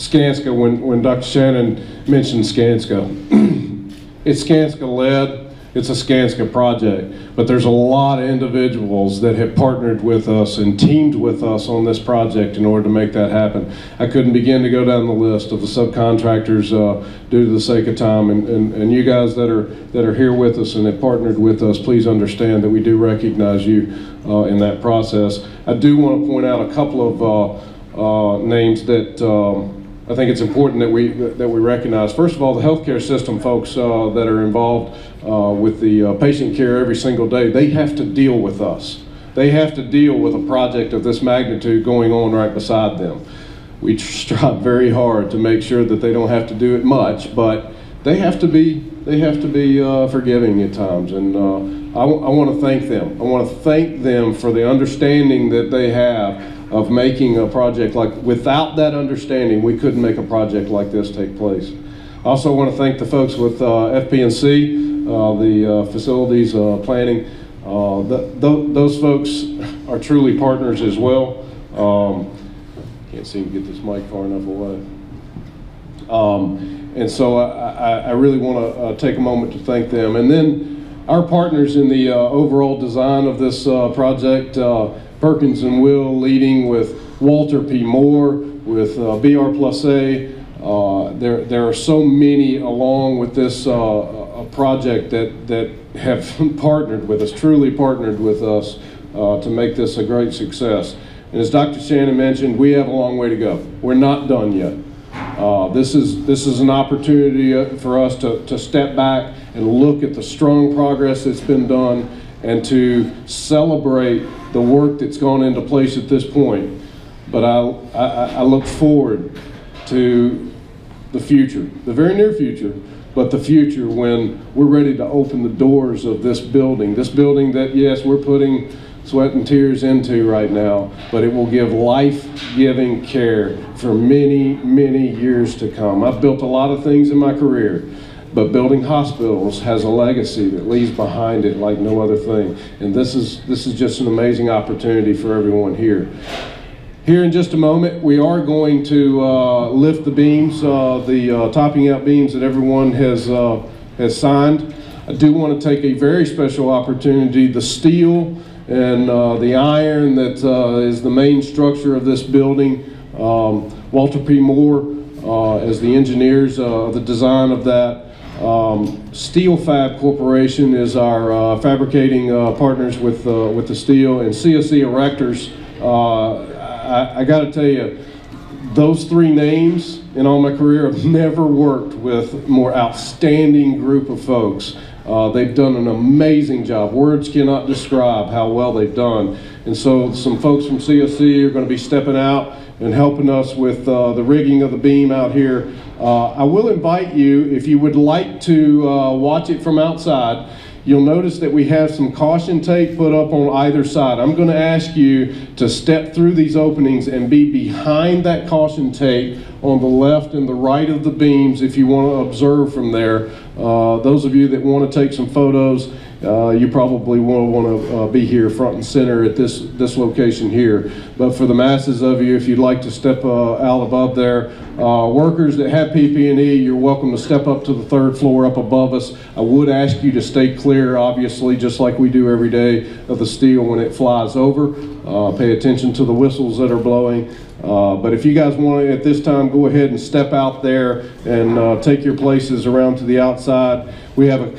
Skanska, when, when Dr. Shannon mentioned Skanska, it's Skanska led, it's a Skanska project, but there's a lot of individuals that have partnered with us and teamed with us on this project in order to make that happen. I couldn't begin to go down the list of the subcontractors uh, due to the sake of time, and, and, and you guys that are that are here with us and have partnered with us, please understand that we do recognize you uh, in that process. I do want to point out a couple of uh, uh, names that. Um, I think it's important that we that we recognize. First of all, the healthcare system folks uh, that are involved uh, with the uh, patient care every single day, they have to deal with us. They have to deal with a project of this magnitude going on right beside them. We strive very hard to make sure that they don't have to do it much, but they have to be they have to be uh, forgiving at times, and uh, I, I want to thank them. I want to thank them for the understanding that they have of making a project like, without that understanding, we couldn't make a project like this take place. I also want to thank the folks with uh, FP&C, uh, the uh, facilities uh, planning. Uh, th th those folks are truly partners as well. Um, can't seem to get this mic far enough away. Um, and so I, I, I really want to uh, take a moment to thank them. And then our partners in the uh, overall design of this uh, project, uh, Perkins and Will leading with Walter P. Moore, with uh, BR Plus A. Uh, there, there are so many along with this project that, that have partnered with us, truly partnered with us to make this a great success. And as Dr. Shannon mentioned, we have a long way to go. We're not done yet. Uh, this is this is an opportunity for us to, to step back and look at the strong progress that's been done and to celebrate the work that's gone into place at this point. But I, I, I look forward to the future, the very near future, but the future when we're ready to open the doors of this building. This building that, yes, we're putting sweat and tears into right now, but it will give life-giving care for many, many years to come. I've built a lot of things in my career, but building hospitals has a legacy that leaves behind it like no other thing. And this is, this is just an amazing opportunity for everyone here. Here in just a moment, we are going to uh, lift the beams, uh, the uh, topping out beams that everyone has, uh, has signed. I do want to take a very special opportunity. The steel and uh, the iron that uh, is the main structure of this building. Um, Walter P. Moore as the engineers of the design of that. Um, Steel Fab Corporation is our uh, fabricating uh, partners with uh, with the steel, and CSE Erectors. Uh, I, I got to tell you, those three names in all my career, I've never worked with more outstanding group of folks. Uh, they've done an amazing job. Words cannot describe how well they've done. And so some folks from CSC are going to be stepping out and helping us with uh, the rigging of the beam out here. Uh, I will invite you, if you would like to uh, watch it from outside, you'll notice that we have some caution tape put up on either side. I'm going to ask you to step through these openings and be behind that caution tape on the left and the right of the beams if you want to observe from there. Uh, those of you that want to take some photos, uh, you probably will want to uh, be here front and center at this, this location here. But for the masses of you, if you'd like to step uh, out above there, uh, workers that have PPE, you're welcome to step up to the third floor up above us. I would ask you to stay clear, obviously, just like we do every day of the steel when it flies over. Uh, pay attention to the whistles that are blowing. Uh, but if you guys want to, at this time, go ahead and step out there and uh, take your places around to the outside. We have a